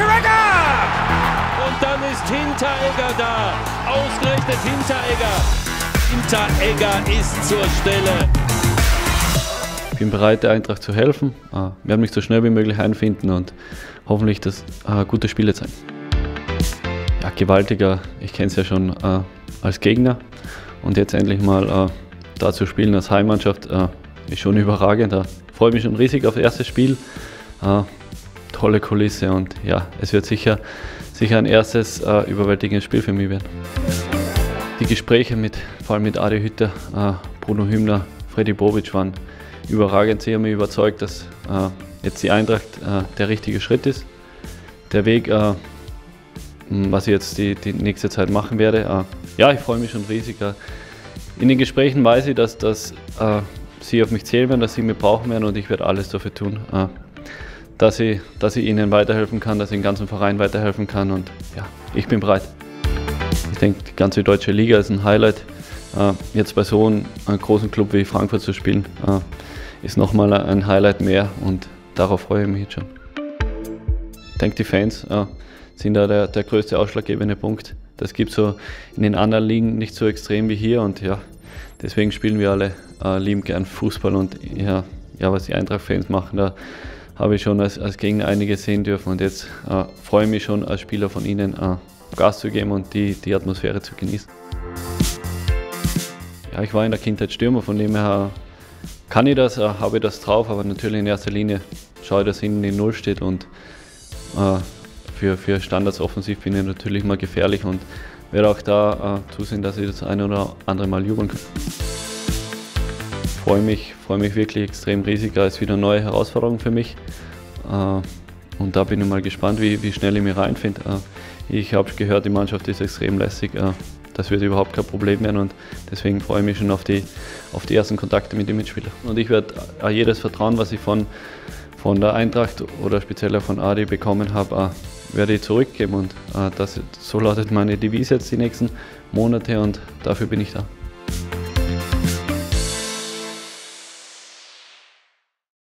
Pacioretty! Und dann ist Hinteregger da. Ausgerechnet Hinteregger. Hinteregger ist zur Stelle. Ich bin bereit, der Eintracht zu helfen. Ich äh, werde mich so schnell wie möglich einfinden und hoffentlich das äh, gute Spiele zeigen. Ja, gewaltiger, ich kenne es ja schon äh, als Gegner und jetzt endlich mal äh, da zu spielen als Heimmannschaft äh, ist schon überragend. Ich freue mich schon riesig auf das erste Spiel. Tolle Kulisse und ja, es wird sicher, sicher ein erstes äh, überwältigendes Spiel für mich werden. Die Gespräche mit, vor allem mit Adi Hütter, äh, Bruno Hümmler, Freddy Bobic waren überragend. Sie haben mich überzeugt, dass äh, jetzt die Eintracht äh, der richtige Schritt ist. Der Weg, äh, was ich jetzt die, die nächste Zeit machen werde. Äh, ja, ich freue mich schon riesig. in den Gesprächen weiß ich, dass, dass Sie auf mich zählen werden, dass Sie mir brauchen werden und ich werde alles dafür tun, dass ich, dass ich Ihnen weiterhelfen kann, dass ich den ganzen Verein weiterhelfen kann und ja, ich bin bereit. Ich denke, die ganze deutsche Liga ist ein Highlight. Jetzt bei so einem großen Club wie Frankfurt zu spielen, ist nochmal ein Highlight mehr und darauf freue ich mich jetzt schon. Ich denke, die Fans äh, sind da der, der größte ausschlaggebende Punkt. Das gibt es so in den anderen Ligen nicht so extrem wie hier und ja, deswegen spielen wir alle äh, lieben gern Fußball und ja, ja was die Eintracht-Fans machen, da habe ich schon als, als Gegner einige sehen dürfen und jetzt äh, freue ich mich schon als Spieler von ihnen äh, Gas zu geben und die, die Atmosphäre zu genießen. Ja, ich war in der Kindheit Stürmer, von dem her kann ich das, äh, habe ich das drauf, aber natürlich in erster Linie schaue ich, dass hinten die Null steht und äh, für, für Standards offensiv bin ich natürlich mal gefährlich und werde auch da äh, zusehen, dass ich das eine oder andere Mal jubeln kann. Freue mich, freue mich wirklich extrem riesig, da ist wieder eine neue Herausforderung für mich. Äh, und da bin ich mal gespannt, wie, wie schnell ich mich reinfinde. Äh, ich habe gehört, die Mannschaft ist extrem lässig. Äh, das wird überhaupt kein Problem werden und deswegen freue ich mich schon auf die, auf die ersten Kontakte mit den Mitspielern. Und ich werde jedes Vertrauen, was ich von, von der Eintracht oder speziell von Adi bekommen habe, werde ich zurückgeben und das, so lautet meine Devise jetzt die nächsten Monate und dafür bin ich da.